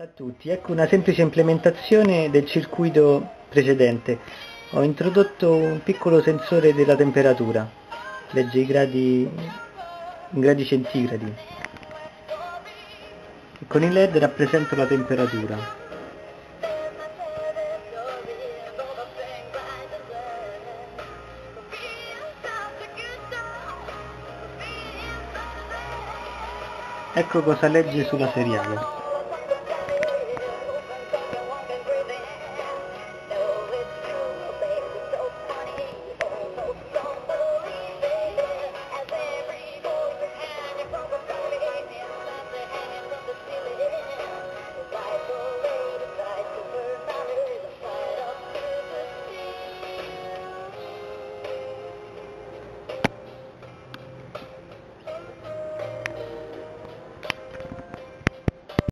Ciao a tutti, ecco una semplice implementazione del circuito precedente. Ho introdotto un piccolo sensore della temperatura, legge i gradi in gradi centigradi. E con il LED rappresento la temperatura. Ecco cosa legge sulla seriale.